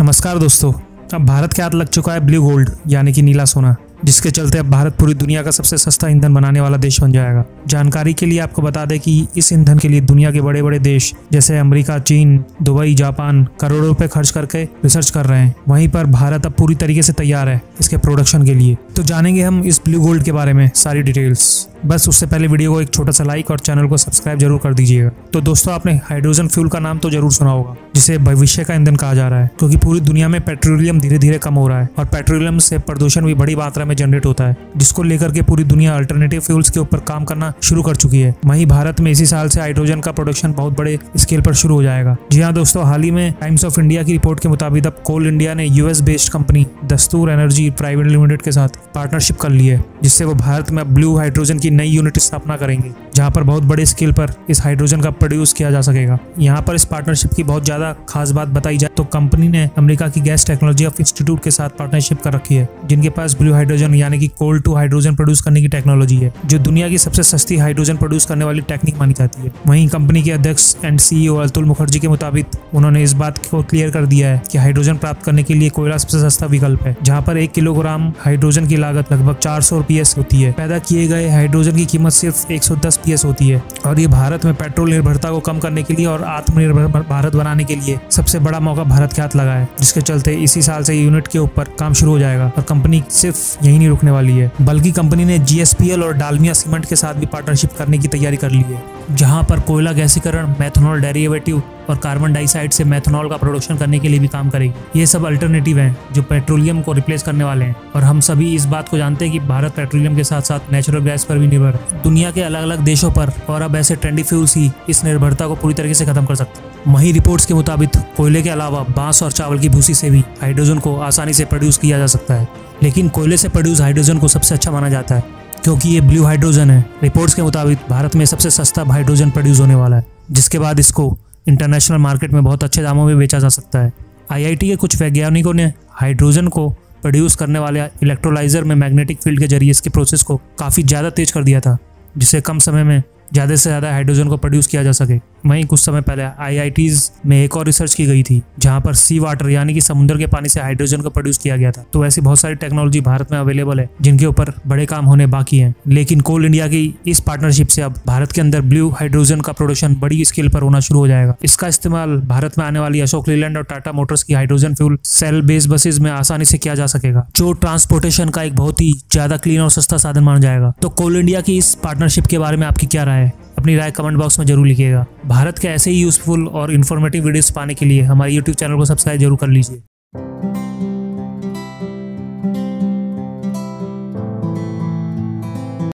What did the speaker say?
नमस्कार दोस्तों, अब भारत के हाथ लग चुका है ब्लू गोल्ड, यानी कि नीला सोना। जिसके चलते अब भारत पूरी दुनिया का सबसे सस्ता ईंधन बनाने वाला देश बन जाएगा। जानकारी के लिए आपको बता दें कि इस ईंधन के लिए दुनिया के बड़े बड़े देश, जैसे अमेरिका, चीन, दुबई, जापान, करोड़ों रुपए खर्च करके रिसर्च कर रहे हैं। वहीं पर भारत अब पूरी तरीके से तैयार है इसके प्रोडक्शन के लिए। तो जानेंगे हम इस ब्लू गोल्ड के बारे में सारी डिटेल्स बस उससे पहले वीडियो को एक छोटा सा लाइक और चैनल को सब्सक्राइब ज़रूर कर दीजिएगा। तो दोस्तों, आपने हाइड्रोजन फ्यूल का नाम तो ज़रूर सुना होगा, जिसे भविष्य का ईंधन कहा जा रहा है, क्योंकि पूरी दुनिया में पेट्रोलियम धीरे धीरे कम हो रहा है और पेट्रोलियम से प्रदूषण भी बड़ी मात्रा में जनरेट होता है, जिसको लेकर के पूरी दुनिया अल्टरनेटिव फ्यूल्स के ऊपर काम करना शुरू कर चुकी है। वहीं भारत में इसी साल से हाइड्रोजन का प्रोडक्शन बहुत बड़े स्केल पर शुरू हो जाएगा। जी हाँ दोस्तों, हाल ही में टाइम्स ऑफ़ इंडिया की रिपोर्ट के मुताबिक अब कोल इंडिया ने US based company Dastur energy private limited के साथ पार्टनरशिप कर ली है, जिससे वो भारत में ब्लू हाइड्रोजन की नई यूनिट स्थापना करेंगे, जहाँ पर बहुत बड़े स्केल पर इस हाइड्रोजन का प्रोड्यूस किया जा सकेगा। यहाँ पर इस पार्टनरशिप की बहुत ज़्यादा खास बात बताई जाए तो कंपनी ने अमेरिका की गैस टेक्नोलॉजी ऑफ़ इंस्टीट्यूट के साथ पार्टनरशिप कर रखी है, जिनके पास ब्लू हाइड्रोजन यानी कि कोल टू हाइड्रोजन प्रोड्यूस करने की टेक्नोलॉजी है, जो दुनिया की सबसे सस्ती हाइड्रोजन प्रोड्यूस करने वाली टेक्निक मानी जाती है। वहीं कंपनी के अध्यक्ष एंड सीईओ अतुल मुखर्जी के मुताबिक उन्होंने इस बात को क्लियर कर दिया है कि हाइड्रोजन प्राप्त करने के लिए कोयला सबसे सस्ता विकल्प है, जहाँ पर एक किलोग्राम हाइड्रोजन की लागत लगभग चार सौ होती है। पैदा किए गए हाइड्रोजन की कीमत सिर्फ़ एक पीएस होती है, और ये भारत में पेट्रोल निर्भरता को कम करने के लिए और आत्मनिर्भर भारत बनाने के लिए सबसे बड़ा मौका भारत के हाथ लगा है, जिसके चलते इसी साल से यूनिट के ऊपर काम शुरू हो जाएगा, और कंपनी सिर्फ़ यही नहीं रुकने वाली है। बल्कि कंपनी ने जीएसपीएल और डालमिया सीमेंट के साथ भी पार्टनरशिप करने की तैयारी कर ली है। जहाँ पर कोयला गैसीकरण मैथनॉल डेरिवेटिव और कार्बन डाइऑक्साइड से मैथनॉल का प्रोडक्शन करने के लिए भी काम करेगी। ये सब अल्टरनेटिव हैं जो पेट्रोलियम को रिप्लेस करने वाले हैं। और हम सभी इस बात को जानते हैं कि भारत पेट्रोलियम के साथ साथ नेचुरल गैस पर भी निर्भर है। दुनिया के अलग अलग देशों पर और अब ऐसे ट्रेंडी फ्यूल्स ही इस निर्भरता को पूरी तरीके से खत्म कर सकते हैं। वही रिपोर्ट्स के मुताबिक कोयले के अलावा बाँस और चावल की भूसी से भी हाइड्रोजन को आसानी से प्रोड्यूस किया जा सकता है। लेकिन कोयले से प्रोड्यूस हाइड्रोजन को सबसे अच्छा माना जाता है। क्योंकि ये ब्लू हाइड्रोजन है। रिपोर्ट्स के मुताबिक भारत में सबसे सस्ता हाइड्रोजन प्रोड्यूस होने वाला है, जिसके बाद इसको इंटरनेशनल मार्केट में बहुत अच्छे दामों में बेचा जा सकता है। आईआईटी के कुछ वैज्ञानिकों ने हाइड्रोजन को प्रोड्यूस करने वाले इलेक्ट्रोलाइजर में मैग्नेटिक फ़ील्ड के ज़रिए इसके प्रोसेस को काफ़ी ज़्यादा तेज कर दिया था, जिससे कम समय में ज़्यादा से ज़्यादा हाइड्रोजन को प्रोड्यूस किया जा सके। वहीं कुछ समय पहले आई में एक और रिसर्च की गई थी, जहाँ पर सी वाटर यानी कि समुद्र के पानी से हाइड्रोजन को प्रोड्यूस किया गया था। तो ऐसी बहुत सारी टेक्नोलॉजी भारत में अवेलेबल है, जिनके ऊपर बड़े काम होने बाकी हैं। लेकिन कोल इंडिया की इस पार्टनरशिप से अब भारत के अंदर ब्लू हाइड्रोजन का प्रोडक्शन बड़ी स्केल पर होना शुरू हो जाएगा। इसका इस्तेमाल भारत में आने वाली अशोक लीलैंड और टाटा मोटर्स की hydrogen fuel cell based buses में आसानी से किया जा सकेगा, जो ट्रांसपोर्टेशन का एक बहुत ही ज़्यादा क्लीन और सस्ता साधन माना जाएगा। तो कोल इंडिया की इस पार्टनरशिप के बारे में आपकी क्या राय है? अपनी राय कमेंट बॉक्स में ज़रूर लिखिएगा। भारत के ऐसे ही यूजफुल और इन्फॉर्मेटिव वीडियोस पाने के लिए हमारे यूट्यूब चैनल को सब्सक्राइब ज़रूर कर लीजिए।